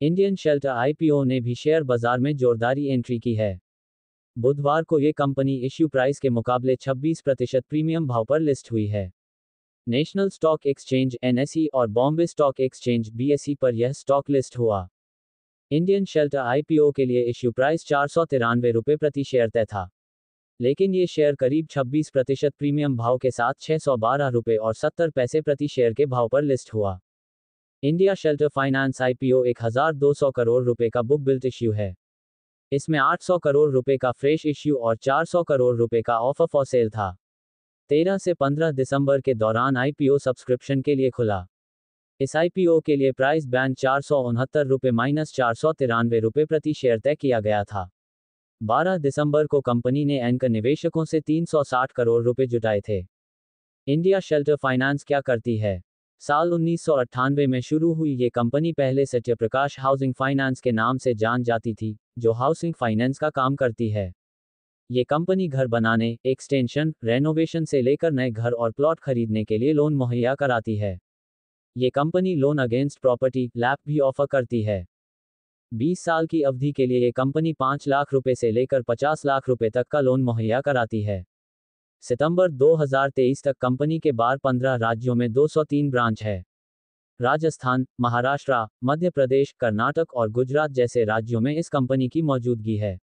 Indian shelter IPO ने भी share बाज़ार में जोरदारी एंट्री की है। बुधवार को ये कंपनी इश्यू प्राइस के मुकाबले 26 प्रतिशत प्रीमियम भाव पर लिस्ट हुई है। नेशनल स्टॉक एक्सचेंज एनएसई और बॉम्बे स्टॉक एक्सचेंज बीएसई पर यह स्टॉक लिस्ट हुआ। इंडियन शेल्टर आईपीओ के लिए इश्यू प्राइस चार सौ तिरानवे रुपये प्रति शेयर तय था। लेकिन ये शेयर करीब 26 प्रतिशत प्रीमियम भाव के साथ छः सौ बारह रुपये और सत्तर पैसे प्रति शेयर के भाव पर लिस्ट हुआ। India shelter finance IPO 1200 crore रुपए का बुक बिल्ट इश्यू है। इसमें 800 करोड़ रुपए का फ्रेश इश्यू और 400 करोड़ रुपए का ऑफ़र फॉर सेल था। 13 से 15 दिसंबर के दौरान आईपीओ सब्सक्रिप्शन के लिए खुला। इस आईपीओ के लिए प्राइस बैंड चार सौ उनहत्तर रुपये माइनस चार सौ तिरानवे रुपये प्रति शेयर तय किया गया था। 12 दिसंबर को कंपनी ने एंकर निवेशकों से 360 करोड़ रुपए जुटाए थे। इंडिया शेल्टर फाइनेंस क्या करती है? साल उन्नीस सौ अट्ठानवे में शुरू हुई ये कंपनी पहले सत्यप्रकाश हाउसिंग फाइनेंस के नाम से जान जाती थी, जो हाउसिंग फाइनेंस का काम करती है। ये कंपनी घर बनाने, एक्सटेंशन, रेनोवेशन से लेकर नए घर और प्लॉट खरीदने के लिए लोन मुहैया कराती है। ये company loan against property, LAP भी ऑफ़र करती है। 20 साल की अवधि के लिए ये कंपनी 5 लाख रुपए से लेकर 50 लाख रुपए तक का लोन मुहैया कराती है। सितंबर 2023 तक कंपनी के बार 15 राज्यों में 203 ब्रांच है। राजस्थान, महाराष्ट्र, मध्य प्रदेश, कर्नाटक और गुजरात जैसे राज्यों में इस कंपनी की मौजूदगी है।